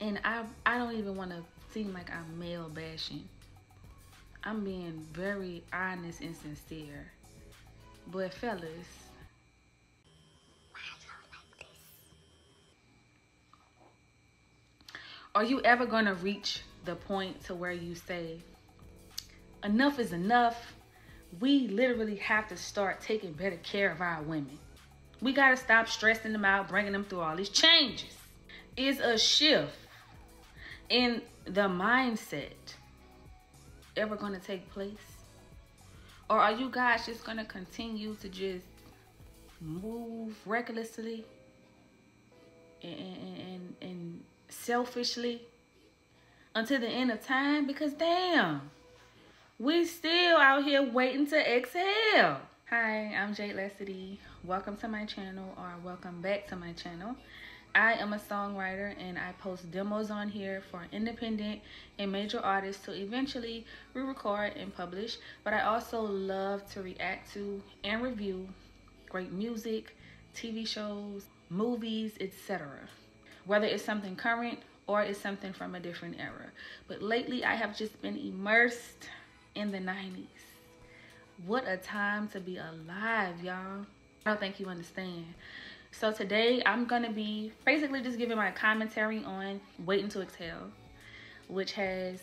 And I I don't even want to seem like I'm male bashing. I'm being very honest and sincere. But fellas, are you ever going to reach the point to where you say enough is enough? We literally have to start taking better care of our women. We got to stop stressing them out, bringing them through all these changes. Is a shift in the mindset ever going to take place? Or are you guys just going to continue to just move recklessly and, and, and selfishly until the end of time? Because damn, we still out here waiting to exhale. Hi, I'm Jade Lesidi. Welcome to my channel or welcome back to my channel. I am a songwriter and I post demos on here for independent and major artists to eventually re-record and publish. But I also love to react to and review great music, TV shows, movies, etc. Whether it's something current or it's something from a different era. But lately I have just been immersed in the 90s. What a time to be alive, y'all. I don't think you understand. So today I'm going to be basically just giving my commentary on Waiting to Exhale, which has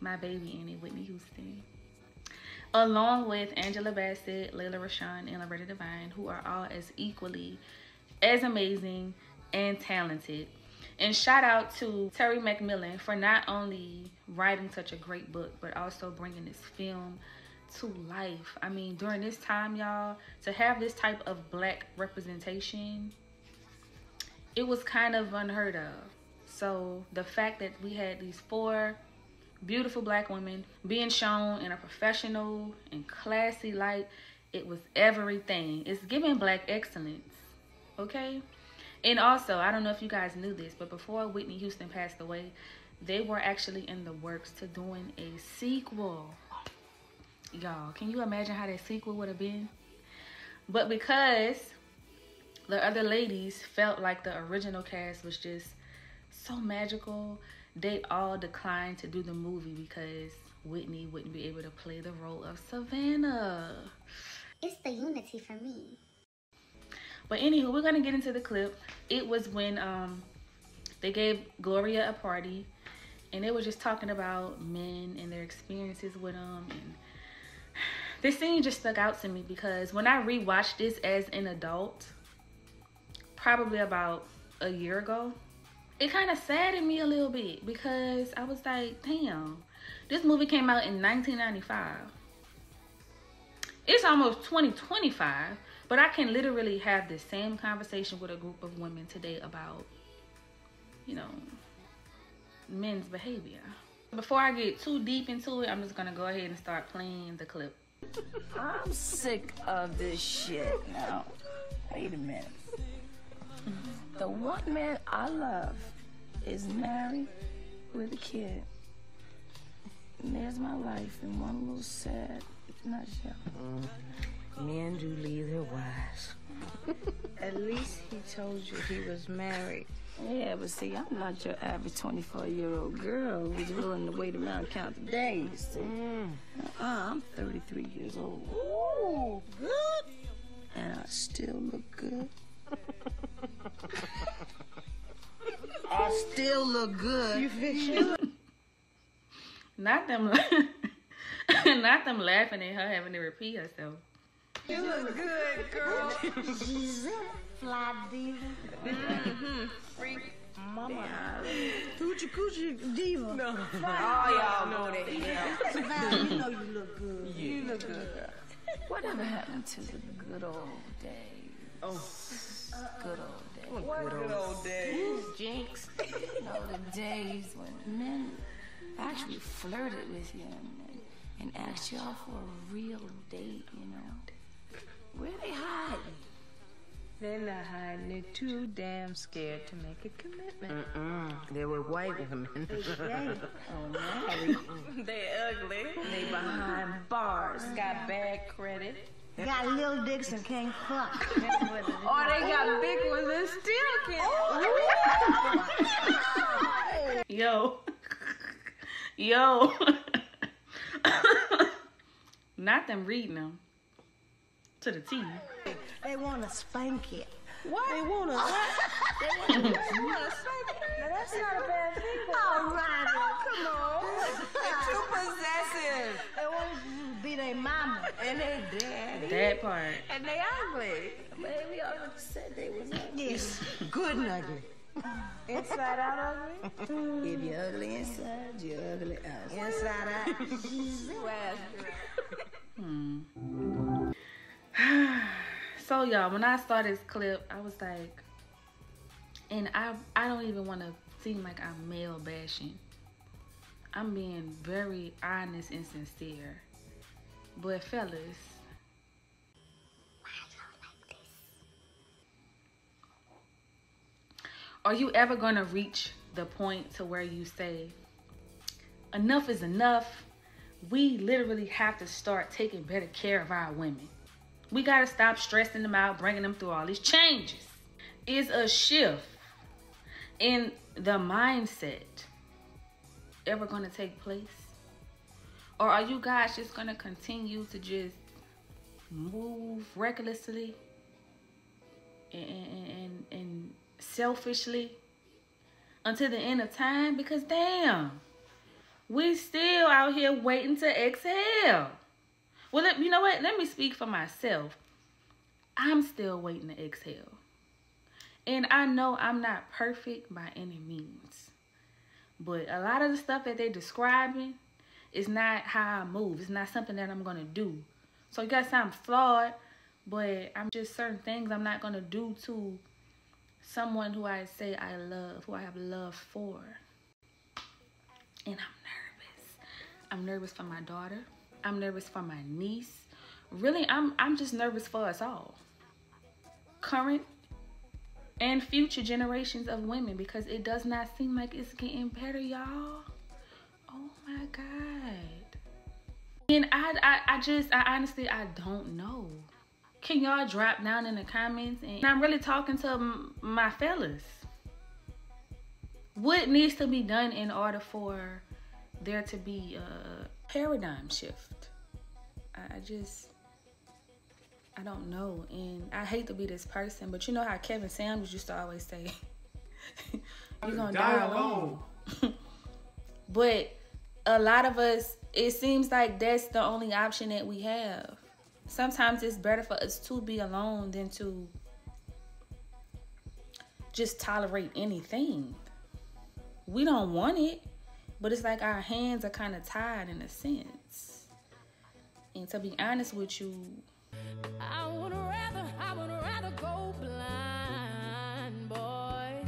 my baby in it, Whitney Houston. Along with Angela Bassett, Lela Rochon, and Loretta Devine, who are all as equally as amazing and talented. And shout out to Terry McMillan for not only writing such a great book, but also bringing this film to life. I mean, during this time, y'all, to have this type of black representation, it was kind of unheard of. So the fact that we had these four beautiful black women being shown in a professional and classy light, it was everything. It's giving black excellence, okay? And also, I don't know if you guys knew this, but before Whitney Houston passed away, they were actually in the works to doing a sequel y'all can you imagine how that sequel would have been? But because the other ladies felt like the original cast was just so magical they all declined to do the movie because whitney wouldn't be able to play the role of savannah. It's the unity for me. But anywho we're gonna get into the clip. It was when um they gave gloria a party and they were just talking about men and their experiences with them and this scene just stuck out to me because when I rewatched this as an adult, probably about a year ago, it kind of saddened me a little bit because I was like, damn, this movie came out in 1995. It's almost 2025, but I can literally have the same conversation with a group of women today about, you know, men's behavior. Before I get too deep into it, I'm just gonna go ahead and start playing the clip. I'm sick of this shit now. Wait a minute. The one man I love is married with a kid. And there's my life in one little sad nutshell. Mm. Men do leave their wives. At least he told you he was married. Yeah, but see, I'm not your average 24-year-old girl who's willing to wait around and count the days. Mm. I'm 33 years old. Ooh, good. And I still look good. I still look good. You feel Not them, not them laughing at her having to repeat herself. You look good, girl. Giselle, fly diva. Mm-hmm. Freak. Mama. Hoochie coochie diva. No. All oh, y'all know that. Yeah. Savannah, you know you look good. Yeah. You look good. Whatever happened to the good old days? Oh. Good old days. What good old days. Jinx. you know, the days when men actually flirted with you and, and asked y'all for a real date, you know. Where they hiding? They're not hiding. They're too damn scared to make a commitment. Mm-mm. They were white women. They. Oh, married. they ugly. They behind bars. Got bad credit. Got little dicks and can't fuck. Or oh, they got big ones and still can't. Oh, Yo. Yo. Not them reading them. To the T. They want to spank it. What? They want to what? they want to spank it. Now, that's not a bad thing. but- All right, come on. They're too possessive. They want to be their mama. And they daddy. That part. And they ugly. Baby, I already said they was ugly. Yes, good and ugly. Inside out ugly? if you're ugly inside, you're ugly outside. Inside out. So y'all, when I saw this clip, I was like, and I I don't even want to seem like I'm male bashing. I'm being very honest and sincere. But fellas, are you ever gonna reach the point to where you say, enough is enough? We literally have to start taking better care of our women. We gotta stop stressing them out, bringing them through all these changes. Is a shift in the mindset ever gonna take place? Or are you guys just gonna continue to just move recklessly and, and, and, and selfishly until the end of time? Because damn, we still out here waiting to exhale. Well, let, you know what? Let me speak for myself. I'm still waiting to exhale. And I know I'm not perfect by any means. But a lot of the stuff that they're describing is not how I move. It's not something that I'm going to do. So, yes, I'm flawed, but I'm just certain things I'm not going to do to someone who I say I love, who I have love for. And I'm nervous. I'm nervous for my daughter. I'm nervous for my niece. Really, I'm I'm just nervous for us all. Current and future generations of women because it does not seem like it's getting better, y'all. Oh my god. And I I, I just I honestly I don't know. Can y'all drop down in the comments and I'm really talking to my fellas. What needs to be done in order for there to be a paradigm shift? I, I just I don't know. And I hate to be this person, but you know how Kevin Samuels used to always say, You're gonna die, alone. but a lot of us, it seems like that's the only option that we have. Sometimes it's better for us to be alone than to just tolerate anything. We don't want it, but it's like our hands are kind of tied in a sense. And to be honest with you, I would rather, I would rather go blind, boy.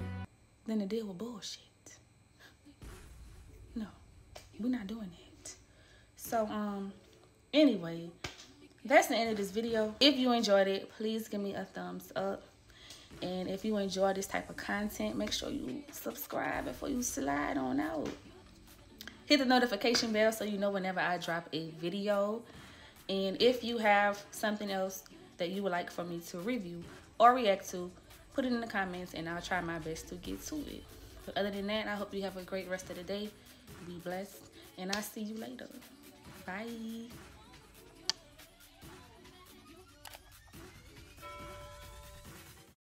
than to deal with bullshit. No, we're not doing it. So, um, anyway, that's the end of this video. If you enjoyed it, please give me a thumbs up. And if you enjoy this type of content, make sure you subscribe before you slide on out. Hit the notification bell so you know whenever I drop a video. And if you have something else that you would like for me to review or react to, put it in the comments and I'll try my best to get to it. But other than that, I hope you have a great rest of the day. Be blessed. And I'll see you later. Bye.